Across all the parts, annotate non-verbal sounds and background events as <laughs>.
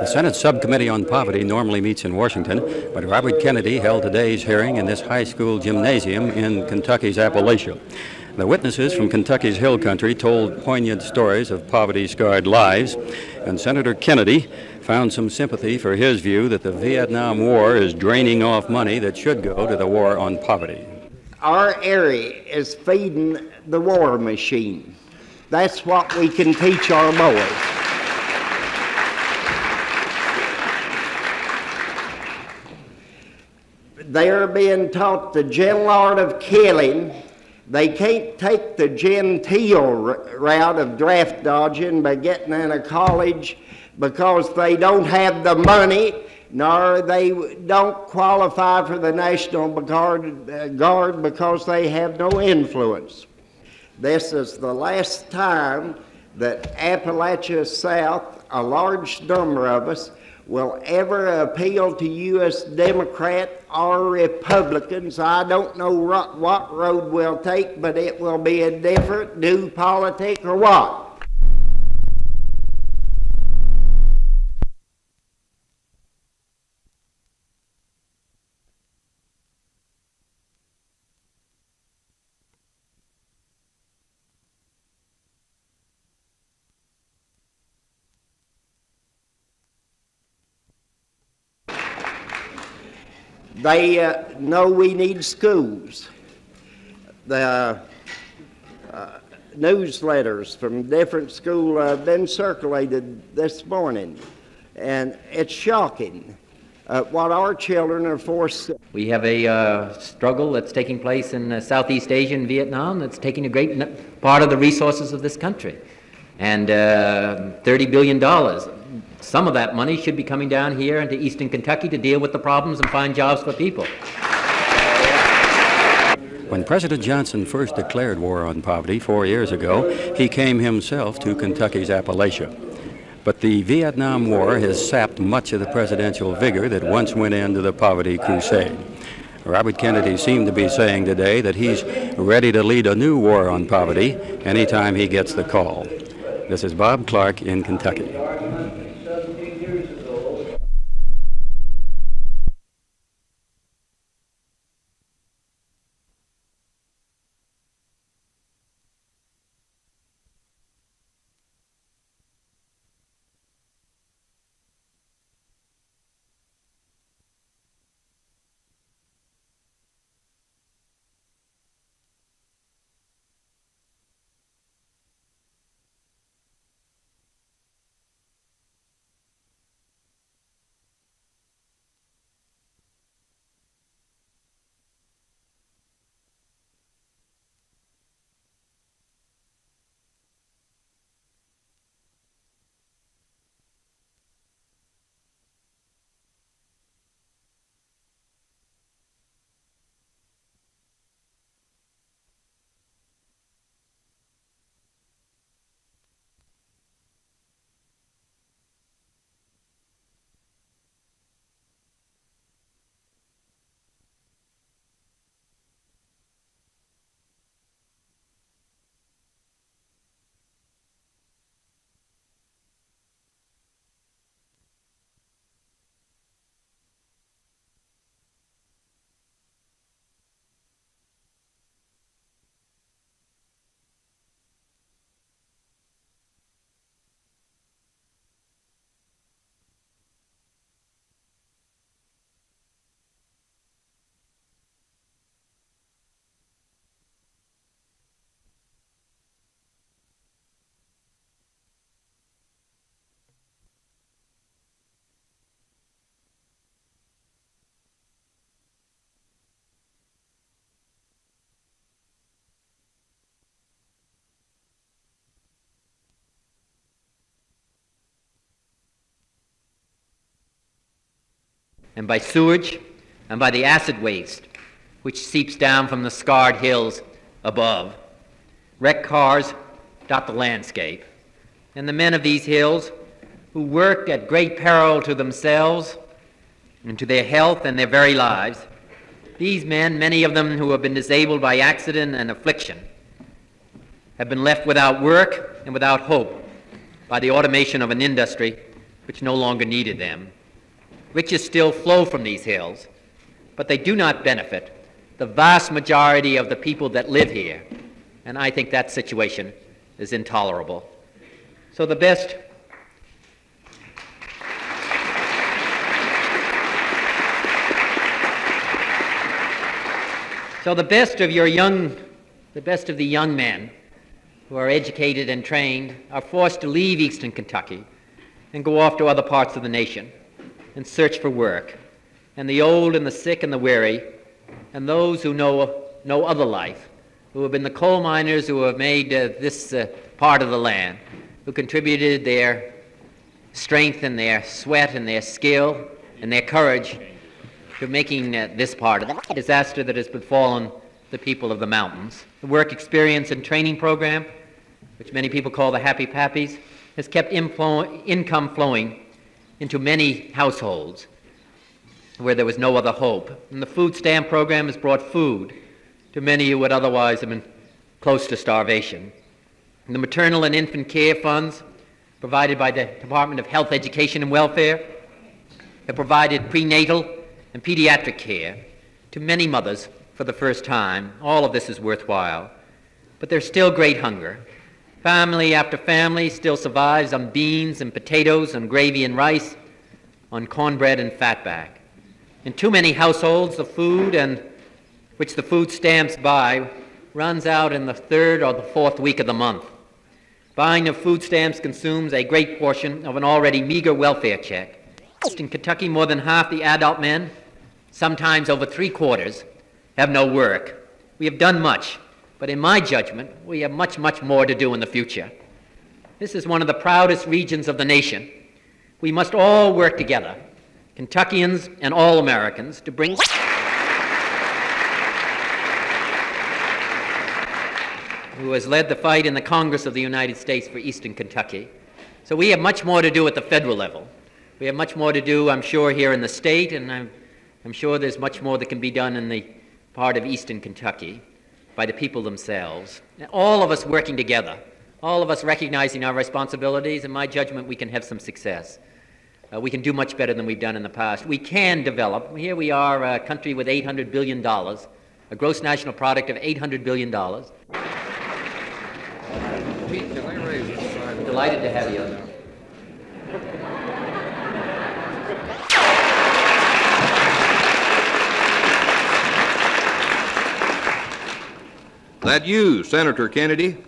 The Senate Subcommittee on Poverty normally meets in Washington, but Robert Kennedy held today's hearing in this high school gymnasium in Kentucky's Appalachia. The witnesses from Kentucky's Hill Country told poignant stories of poverty scarred lives, and Senator Kennedy found some sympathy for his view that the Vietnam War is draining off money that should go to the war on poverty. Our area is feeding the war machine. That's what we can teach our boys. They're being taught the gentle art of killing. They can't take the genteel route of draft dodging by getting in a college because they don't have the money nor they don't qualify for the National Guard, Guard because they have no influence. This is the last time that Appalachia South, a large number of us, will ever appeal to U.S. Democrat or Republicans. I don't know what road we'll take, but it will be a different new politic or what. They uh, know we need schools. The uh, newsletters from different schools have been circulated this morning, and it's shocking. Uh, what our children are forced. We have a uh, struggle that's taking place in uh, Southeast Asia and Vietnam that's taking a great part of the resources of this country. And uh, $30 billion some of that money should be coming down here into eastern Kentucky to deal with the problems and find jobs for people. When President Johnson first declared war on poverty four years ago, he came himself to Kentucky's Appalachia. But the Vietnam War has sapped much of the presidential vigor that once went into the poverty crusade. Robert Kennedy seemed to be saying today that he's ready to lead a new war on poverty anytime he gets the call. This is Bob Clark in Kentucky. And by sewage and by the acid waste which seeps down from the scarred hills above. Wrecked cars dot the landscape, and the men of these hills who work at great peril to themselves and to their health and their very lives, these men, many of them who have been disabled by accident and affliction, have been left without work and without hope by the automation of an industry which no longer needed them. Riches still flow from these hills, but they do not benefit the vast majority of the people that live here. And I think that situation is intolerable. So the best So the best of your young the best of the young men who are educated and trained are forced to leave eastern Kentucky and go off to other parts of the nation and search for work. And the old and the sick and the weary and those who know no other life, who have been the coal miners who have made uh, this uh, part of the land, who contributed their strength and their sweat and their skill and their courage to making uh, this part of the disaster that has befallen the people of the mountains. The work experience and training program, which many people call the Happy Pappies, has kept income flowing into many households where there was no other hope. And the food stamp program has brought food to many who would otherwise have been close to starvation. And the maternal and infant care funds provided by the Department of Health, Education, and Welfare have provided prenatal and pediatric care to many mothers for the first time. All of this is worthwhile. But there's still great hunger. Family after family still survives on beans and potatoes, on gravy and rice, on cornbread and fatback. In too many households, the food and which the food stamps buy runs out in the third or the fourth week of the month. Buying of food stamps consumes a great portion of an already meager welfare check. In Kentucky, more than half the adult men, sometimes over three quarters, have no work. We have done much, but in my judgment, we have much, much more to do in the future. This is one of the proudest regions of the nation. We must all work together Kentuckians and all Americans, to bring who has led the fight in the Congress of the United States for Eastern Kentucky. So we have much more to do at the federal level. We have much more to do, I'm sure, here in the state, and I'm, I'm sure there's much more that can be done in the part of Eastern Kentucky by the people themselves. All of us working together, all of us recognizing our responsibilities, in my judgment, we can have some success. Uh, we can do much better than we've done in the past. We can develop. Here we are, a country with $800 billion, a gross national product of $800 billion. Pete, can I raise? Delighted to have you. That you, Senator Kennedy,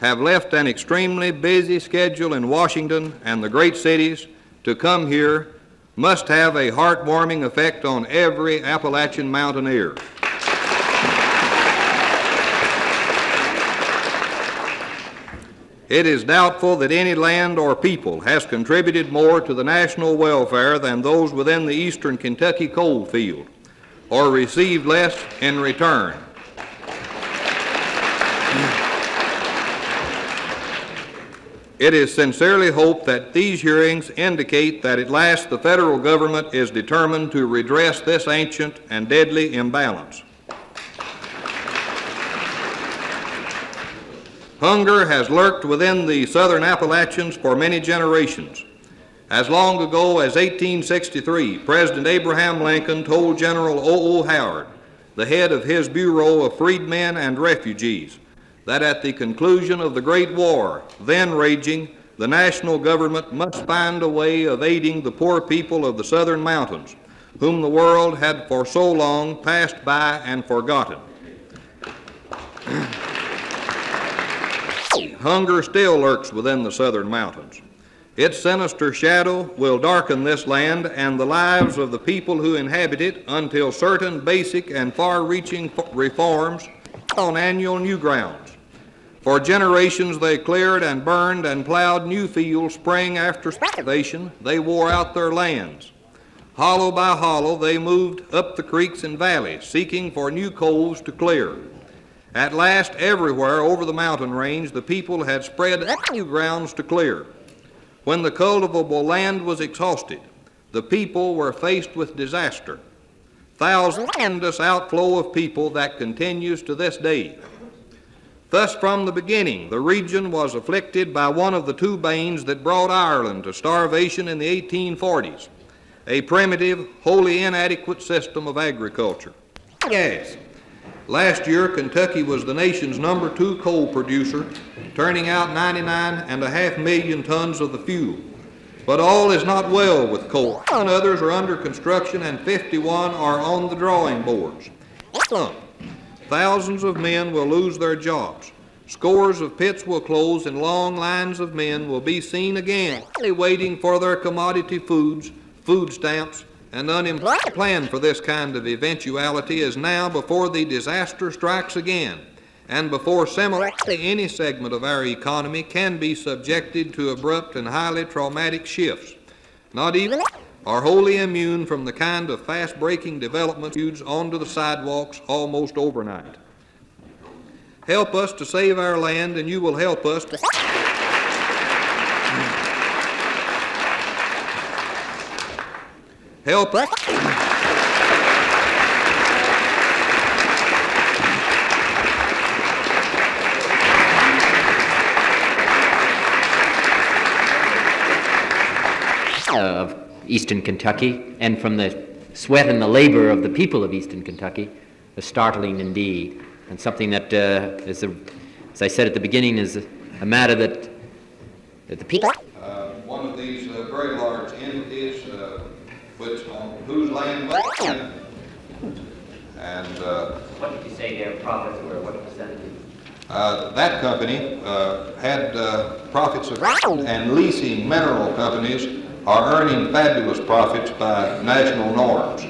have left an extremely busy schedule in Washington and the great cities to come here must have a heartwarming effect on every Appalachian mountaineer. It is doubtful that any land or people has contributed more to the national welfare than those within the eastern Kentucky coal field, or received less in return. It is sincerely hoped that these hearings indicate that at last the federal government is determined to redress this ancient and deadly imbalance. Hunger has lurked within the southern Appalachians for many generations. As long ago as 1863, President Abraham Lincoln told General O. O. Howard, the head of his Bureau of Freedmen and Refugees, that at the conclusion of the Great War, then raging, the national government must find a way of aiding the poor people of the southern mountains, whom the world had for so long passed by and forgotten. <clears throat> Hunger still lurks within the southern mountains. Its sinister shadow will darken this land and the lives of the people who inhabit it until certain basic and far reaching reforms on annual new grounds for generations they cleared and burned and plowed new fields spring after excavation. They wore out their lands. Hollow by hollow they moved up the creeks and valleys, seeking for new coals to clear. At last, everywhere over the mountain range, the people had spread new grounds to clear. When the cultivable land was exhausted, the people were faced with disaster. Thousands outflow of people that continues to this day. Thus, from the beginning, the region was afflicted by one of the two banes that brought Ireland to starvation in the 1840s a primitive, wholly inadequate system of agriculture. Yes. Last year, Kentucky was the nation's number two coal producer, turning out 99 and a half million tons of the fuel. But all is not well with coal. Others are under construction and 51 are on the drawing boards. Thousands of men will lose their jobs. Scores of pits will close and long lines of men will be seen again, waiting for their commodity foods food stamps, and unemployment plan for this kind of eventuality is now before the disaster strikes again, and before similarly any segment of our economy can be subjected to abrupt and highly traumatic shifts. Not even are wholly immune from the kind of fast-breaking developments onto the sidewalks almost overnight. Help us to save our land, and you will help us to <laughs> help us. of eastern Kentucky, and from the sweat and the labor of the people of eastern Kentucky, is startling indeed, and something that uh, is, a, as I said at the beginning, is a, a matter that, that the people. Uh, one of these uh, very large entities uh, which on whose land and uh, what did you say their profits were? What percentage? Uh, that company uh, had uh, profits of, and leasing mineral companies are earning fabulous profits by national norms.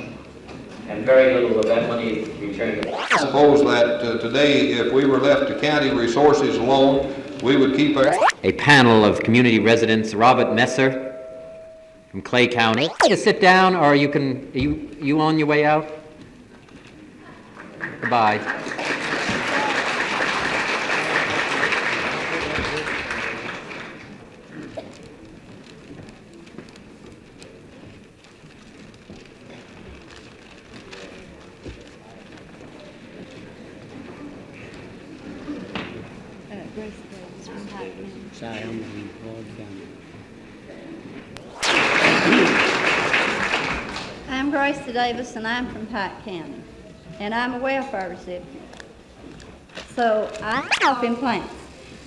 And very little of that money is returned. I suppose that uh, today, if we were left to county resources alone, we would keep our... A panel of community residents, Robert Messer, from Clay County. You sit down, or you can, you, you on your way out? Goodbye. Sorry, I'm in Ward County. I'm Grace Davis, and I'm from Pike County, and I'm a welfare recipient. So I help in plants,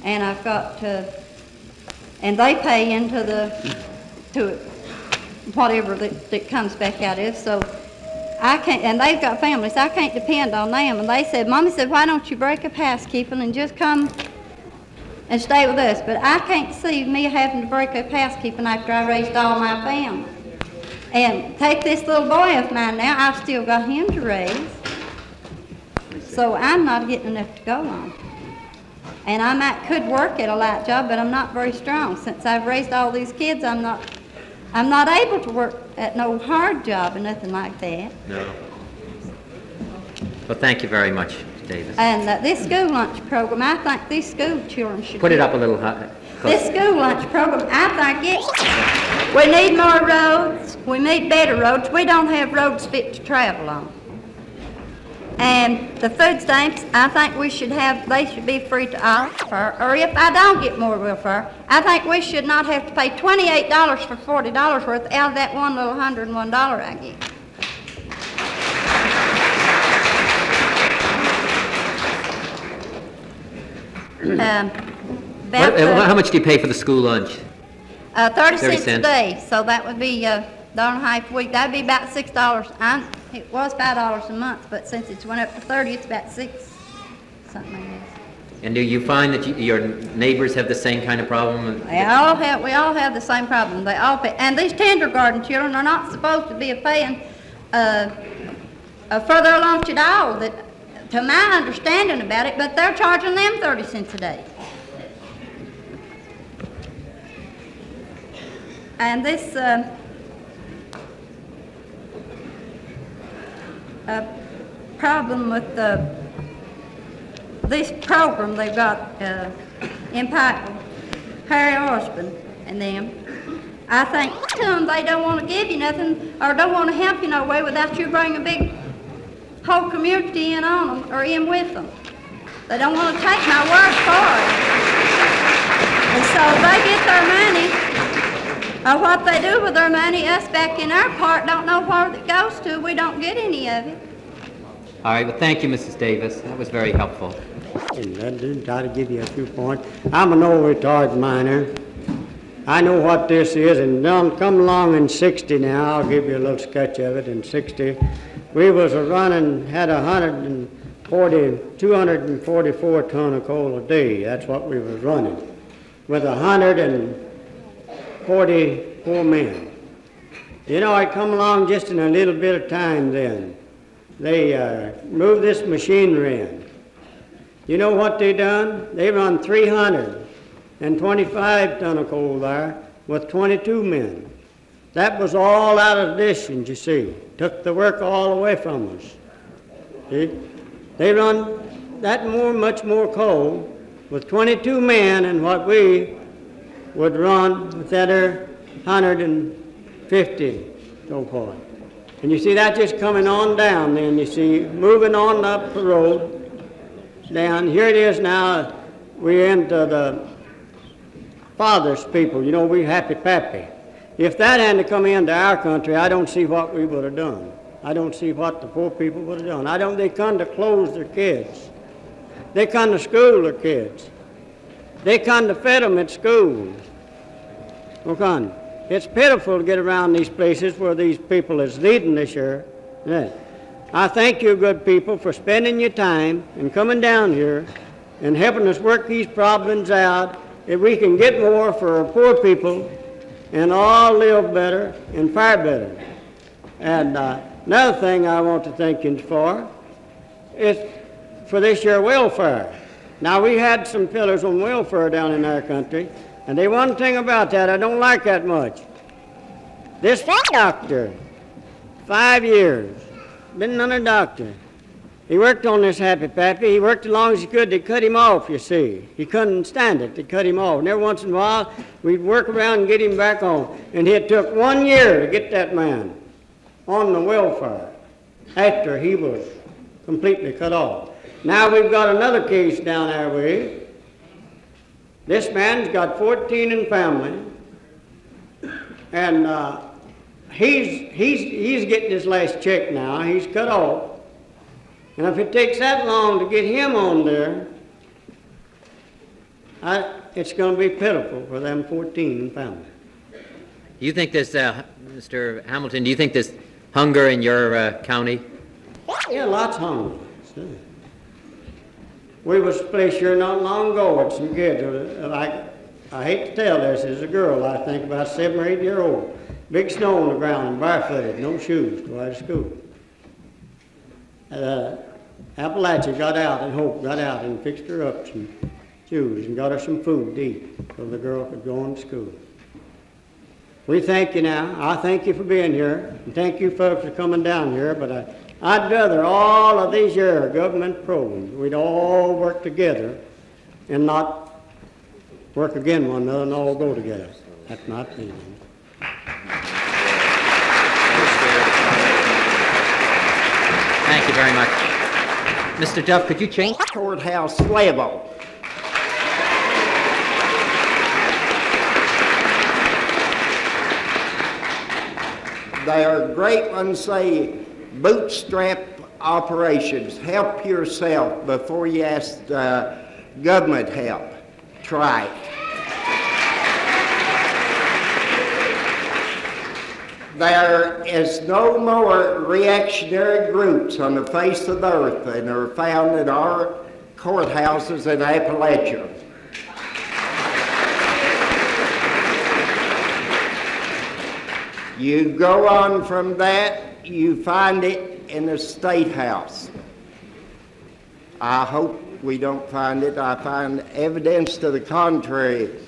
and I've got to, and they pay into the, to whatever that, that comes back out of. So I can't, and they've got families. I can't depend on them. And they said, Mommy said, why don't you break up housekeeping and just come and stay with us? But I can't see me having to break up housekeeping after I raised all my family. And take this little boy of mine now, I've still got him to raise. So I'm not getting enough to go on. And I might could work at a light job, but I'm not very strong. Since I've raised all these kids, I'm not I'm not able to work at no hard job or nothing like that. No. Well, thank you very much, Davis. And uh, this school lunch program, I think these school children should Put it up a little higher. This school lunch program, I think it, we need more roads, we need better roads, we don't have roads fit to travel on. And the food stamps, I think we should have, they should be free to all, or, if I don't get more welfare, I think we should not have to pay twenty-eight dollars for forty dollars worth out of that one little hundred and one dollar I get. <clears throat> Um, uh, how much do you pay for the school lunch? Uh, thirty 30 cents a day, so that would be, uh, dollar and a half a week, that'd be about six dollars. It was five dollars a month, but since it's went up to thirty, it's about six, something like that. And do you find that you, your neighbors have the same kind of problem? They all have, we all have the same problem, they all pay, and these kindergarten children are not supposed to be paying, uh, uh, for their lunch at all, that, to my understanding about it, but they're charging them thirty cents a day. And this, uh, uh, problem with the, this program they've got, uh, Pike, Harry Osborne and them, I think to them, they don't want to give you nothing, or don't want to help you no way without you bringing a big whole community in on them, or in with them. They don't want to take my word for it. And so they get their money, or what they do with their money, us back in our part don't know where it goes to. We don't get any of it. All right, well, thank you, Mrs. Davis. That was very helpful. And I did try to give you a few points. I'm an old retired miner. I know what this is, and done come along in 60 now. I'll give you a little sketch of it. In 60, we was a running, had a 140, 244 ton of coal a day. That's what we was running, with 144 men. You know, I come along just in a little bit of time then. They uh, moved this machinery in. You know what they done? They run 325 ton of coal there with 22 men. That was all out of addition, you see. Took the work all away from us. See? They run that more, much more coal with 22 men and what we would run with that other 150 so forth. And you see that just coming on down then, you see, moving on up the road down. Here it is now. We're into the father's people. You know, we happy pappy. If that hadn't come into our country, I don't see what we would have done. I don't see what the poor people would have done. I don't. They come to close their kids. They come to school their kids. They come to feed them at school. Okay. It's pitiful to get around these places where these people is leading this year. Yeah. I thank you, good people, for spending your time and coming down here and helping us work these problems out. If we can get more for our poor people and all live better and fare better. And uh, another thing I want to thank you for is for this year welfare. Now we had some pillars on welfare down in our country, and they one thing about that I don't like that much. This doctor, five years, been another doctor. He worked on this happy pappy. He worked as long as he could. They cut him off, you see. He couldn't stand it. They cut him off. And every once in a while, we'd work around and get him back on. And it took one year to get that man on the welfare after he was completely cut off. Now we've got another case down our way. This man's got 14 in family. And uh, he's, he's, he's getting his last check now. He's cut off. And if it takes that long to get him on there, I, it's going to be pitiful for them 14 families. Do you think there's, uh, Mr. Hamilton, do you think there's hunger in your uh, county? Yeah, lots of hungry. We was a place here not long ago with some kids. uh, Like, I hate to tell this, there's a girl, I think about seven or eight year old. Big snow on the ground and barefooted, no shoes to go to school. Uh, Appalachia got out and Hope got out and fixed her up some shoes and got her some food to eat so the girl could go on to school. We thank you now. I thank you for being here, and thank you folks for coming down here, but I, I'd rather all of these here government programs, we'd all work together and not work against one another and all go together. That's my opinion. Thank you very much. Mr. Duff, could you change? courthouse level. They are great ones say bootstrap operations. Help yourself before you ask government help. Try it. There is no more reactionary groups on the face of the earth than are found in our courthouses in Appalachia. You go on from that, you find it in the State House. I hope we don't find it. I find evidence to the contrary,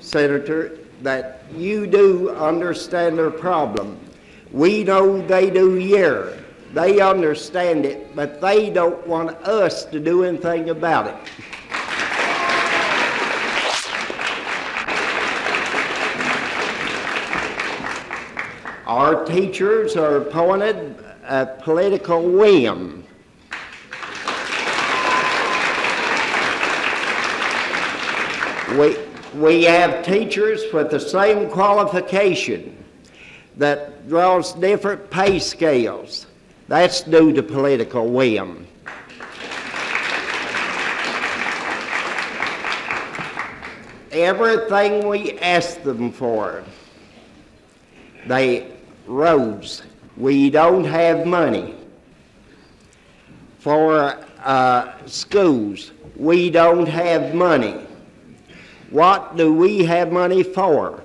Senator, that you do understand their problem. We know they do here. They understand it, but they don't want us to do anything about it. Our teachers are appointed at political whim. We, we have teachers with the same qualification that draws different pay scales. That's due to political whim. Everything we ask them for, they roads. We don't have money for uh, schools. We don't have money. What do we have money for?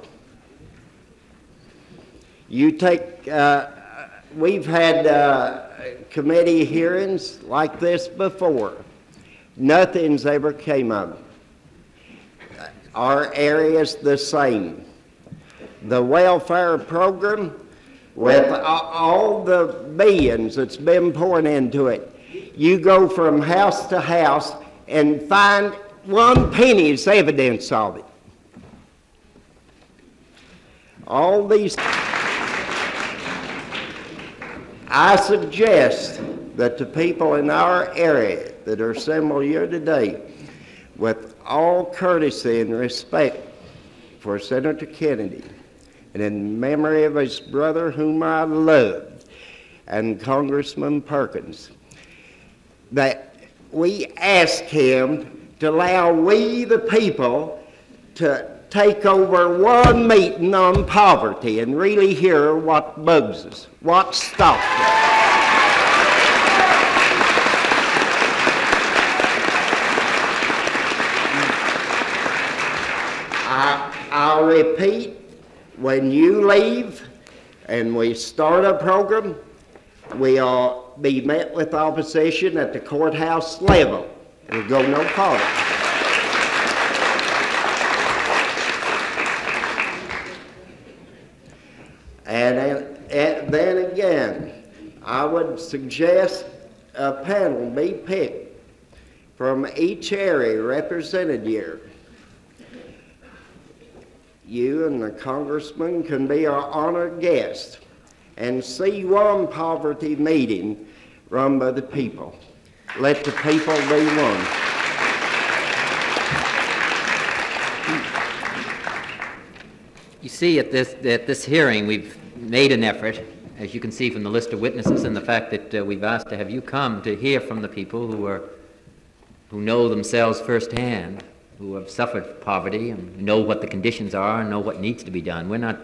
You take, uh, we've had uh, committee hearings like this before. Nothing's ever came of it. Our area's the same. The welfare program, with all the billions that's been poured into it, you go from house to house and find one penny's evidence of it. All these. I suggest that the people in our area that are assembled here today, with all courtesy and respect for Senator Kennedy, and in memory of his brother whom I loved, and Congressman Perkins, that we ask him to allow we, the people, to take over one meeting on poverty and really hear what bugs us, what stops us. I, I'll repeat, when you leave and we start a program, we'll be met with opposition at the courthouse level. We'll go no farther. And and then again, I would suggest a panel be picked from each area represented here. You and the congressman can be our honored guest and see one poverty meeting run by the people. Let the people be one. You see, at this, at this hearing, we've made an effort, as you can see from the list of witnesses and the fact that uh, we've asked to have you come to hear from the people who are, who know themselves firsthand, who have suffered poverty and know what the conditions are and know what needs to be done. We're not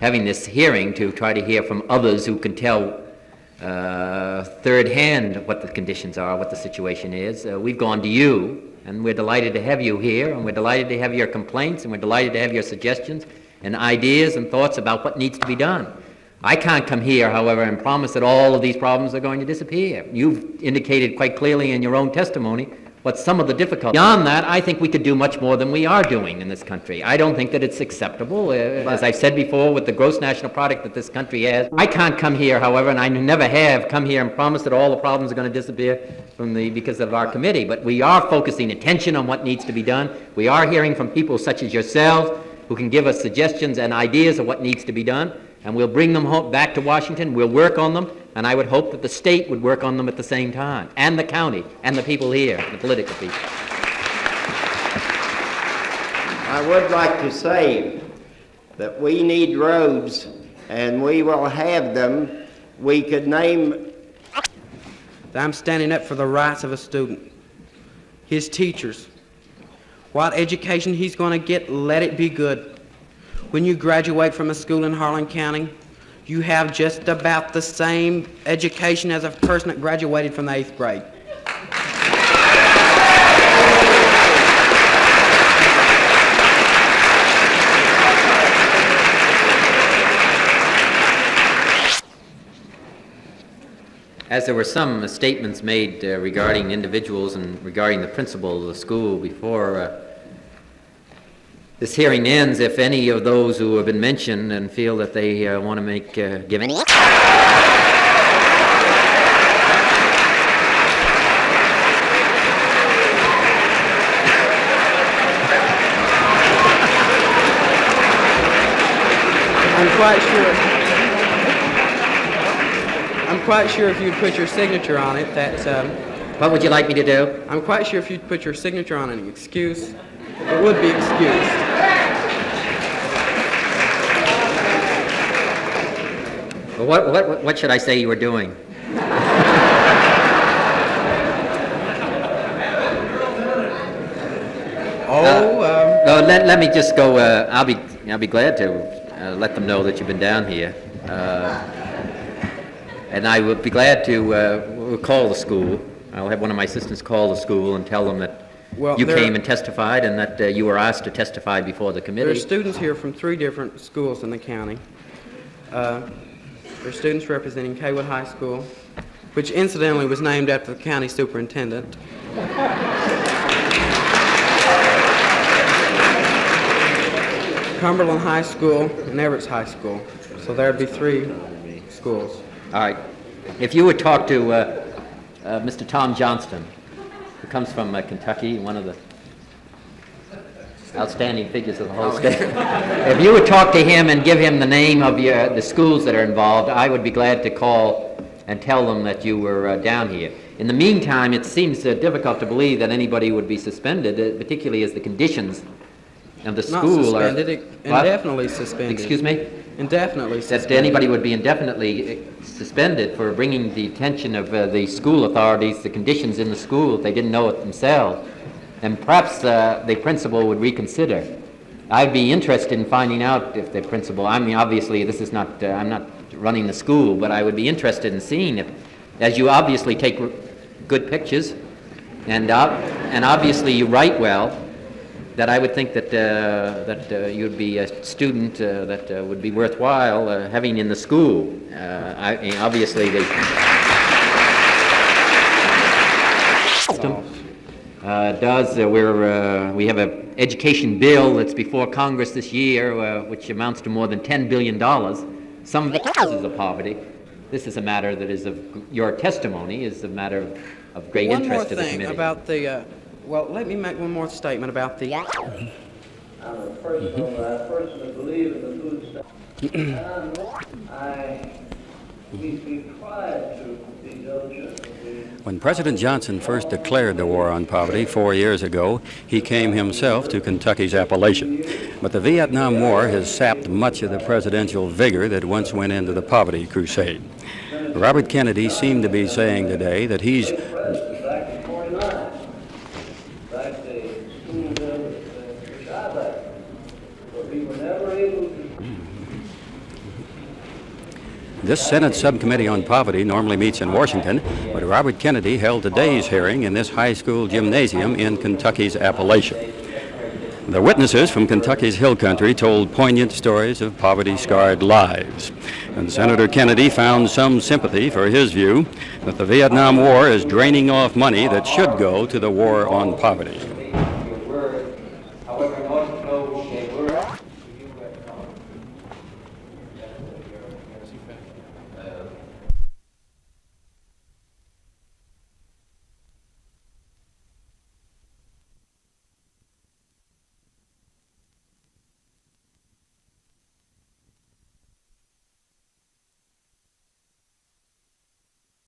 having this hearing to try to hear from others who can tell uh, third hand what the conditions are, what the situation is. Uh, we've gone to you, and we're delighted to have you here, and we're delighted to have your complaints, and we're delighted to have your suggestions and ideas and thoughts about what needs to be done. I can't come here, however, and promise that all of these problems are going to disappear. You've indicated quite clearly in your own testimony what some of the difficulties. Beyond that, I think we could do much more than we are doing in this country. I don't think that it's acceptable. Uh, as I've said before, with the gross national product that this country has, I can't come here, however, and I never have come here and promised that all the problems are going to disappear from the because of our committee. But we are focusing attention on what needs to be done. We are hearing from people such as yourselves who can give us suggestions and ideas of what needs to be done, and we'll bring them home, back to Washington. We'll work on them, and I would hope that the state would work on them at the same time, and the county, and the people here, the political people. I would like to say that we need roads, and we will have them. We could name I'm standing up for the rights of a student, his teachers. What education he's going to get, let it be good. When you graduate from a school in Harlan County, you have just about the same education as a person that graduated from the eighth grade. As there were some statements made uh, regarding individuals and regarding the principal of the school before uh, this hearing ends, if any of those who have been mentioned and feel that they uh, want to make, uh, give any. I'm quite sure. I'm quite sure if you'd put your signature on it, that um, What would you like me to do? I'm quite sure if you'd put your signature on an excuse it would be excused. What, what, what should I say you were doing? Oh, um, No, let, let me just go, uh, I'll be, I'll be glad to uh, let them know that you've been down here. Uh, And I would be glad to uh, call the school. I'll have one of my assistants call the school and tell them that Well, you came and testified and that uh, you were asked to testify before the committee. there are students here from three different schools in the county. Uh, There are students representing Cawood High School, which incidentally was named after the county superintendent. Cumberland High School and Evarts High School. So there'd be three schools. All right. If you would talk to uh, uh, Mr. Tom Johnston, who comes from uh, Kentucky, one of the outstanding figures of the whole state. <laughs> If you would talk to him and give him the name of your, the schools that are involved, I would be glad to call and tell them that you were uh, down here. In the meantime, it seems uh, difficult to believe that anybody would be suspended, uh, particularly as the conditions of the Not school are... suspended, indefinitely suspended. Excuse me? Indefinitely that anybody would be indefinitely suspended for bringing the attention of uh, the school authorities, the conditions in the school, if they didn't know it themselves. And perhaps uh, the principal would reconsider. I'd be interested in finding out if the principal, I mean, obviously, this is not, uh, I'm not running the school, but I would be interested in seeing if, as you obviously take r- good pictures, and, and obviously you write well, that I would think that, uh, that uh, you'd be a student uh, that uh, would be worthwhile uh, having in the school. Uh, I, obviously, the uh, does. Uh, we're, uh, we have an education bill that's before Congress this year, uh, which amounts to more than $10 billion. Some of the causes of poverty. This is a matter that is of, your testimony is a matter of, of great One more interest to the thing committee. about the, uh, well, let me make one more statement about the, I'm a personal, uh, I personally believe in the food stamp. And I, we, we try to be diligent. When President Johnson first declared the war on poverty four years ago, he came himself to Kentucky's Appalachia. But the Vietnam War has sapped much of the presidential vigor that once went into the poverty crusade. Robert Kennedy seemed to be saying today that he's Back in forty-nine, back the school bill, uh, which I backed, but we were never able to This Senate Subcommittee on Poverty normally meets in Washington, but Robert Kennedy held today's hearing in this high school gymnasium in Kentucky's Appalachia. The witnesses from Kentucky's Hill Country told poignant stories of poverty-scarred lives. And Senator Kennedy found some sympathy for his view that the Vietnam War is draining off money that should go to the war on poverty.